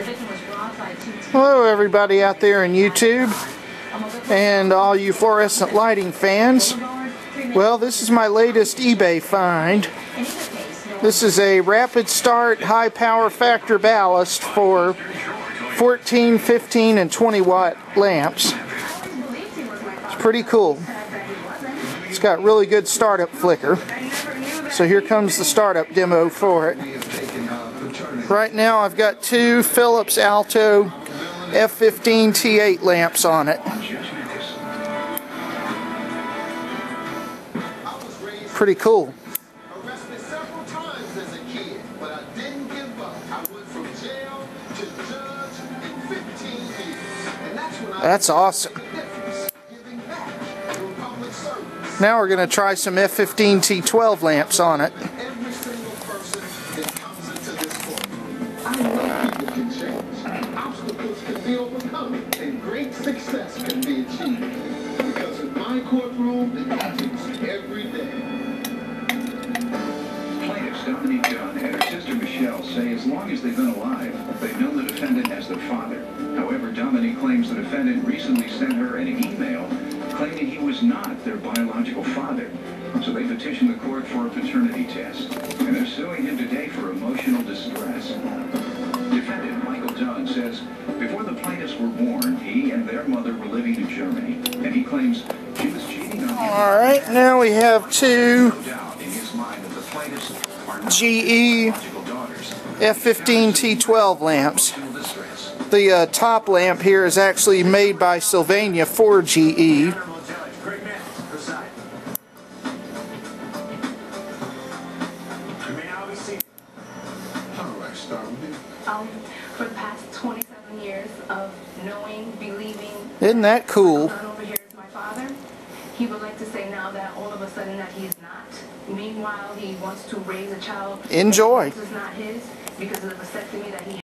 Hello everybody out there in YouTube and all you fluorescent lighting fans. Well, this is my latest eBay find. This is a rapid start high power factor ballast for 14, 15, and 20 watt lamps. It's pretty cool. It's got really good startup flicker. So here comes the startup demo for it. Right now I've got two Philips Alto F15 T8 lamps on it. Pretty cool. That's awesome. Now we're going to try some F15 T12 lamps on it. And great success can be achieved. Because in my courtroom, it happens every day. Plaintiffs Dominique Dunn and her sister Michelle say as long as they've been alive, they've known the defendant as their father. However, Dominique claims the defendant recently sent her an email claiming he was not their biological father. So they petitioned the court for a paternity test. And they're suing him today for emotional distress. Their mother were living in Germany. And he claims she was cheating on him. Alright, now we have two No doubt in his mind that the plaintiffs are not GE. F15 T12 lamps. The uh, top lamp here is actually made by Sylvania for GE. Great man. Preside. You may now be seated. All right, start with you. um, for the past 27 years of knowing, believing Isn't that cool? over here is my father. He would like to say now that all of a sudden that he is not. Meanwhile, he wants to raise a child. Enjoy. This is not his because of the vasectomy that he